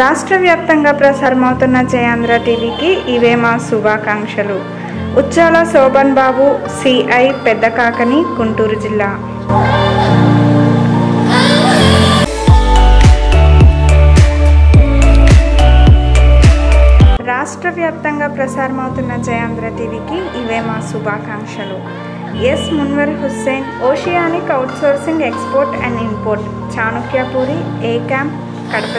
రాష్ట్ర వ్యాప్తంగా ప్రసారమవుతున్న జయాంధ్ర టీవీకి ఇవే మా శుభాకాంక్షలు. ఉచ్చాల శోభన్ బాబు సిఐ పెద్ద కాకని గుంటూరు జిల్లా. రాష్ట్ర వ్యాప్తంగా ప్రసారమవుతున్న జయాంధ్ర టీవీకి ఇవే మా శుభాకాంక్షలు. S Munwar Hussain oceanic outsourcing export and import Chanakyapuri A camp Kadapa